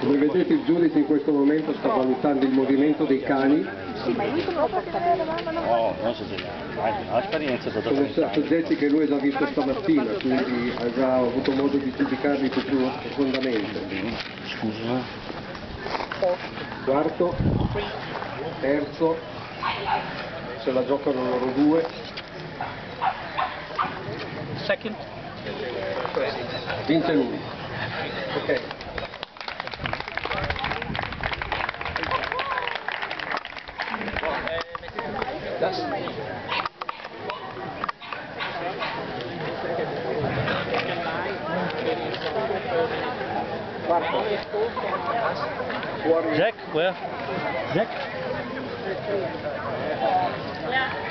solito il giudice in questo momento sta valutando il movimento dei cani, Sì, ma lui come lo porta via? No, non so se è un'esperienza da sono 30 anni. soggetti che lui ha già visto stamattina, quindi ha già avuto modo di giudicarli più più profondamente. Scusa. Quarto, terzo, se la giocano loro due, Second. vince lui. Ok. Dat. Jack, where? Jack? Yeah.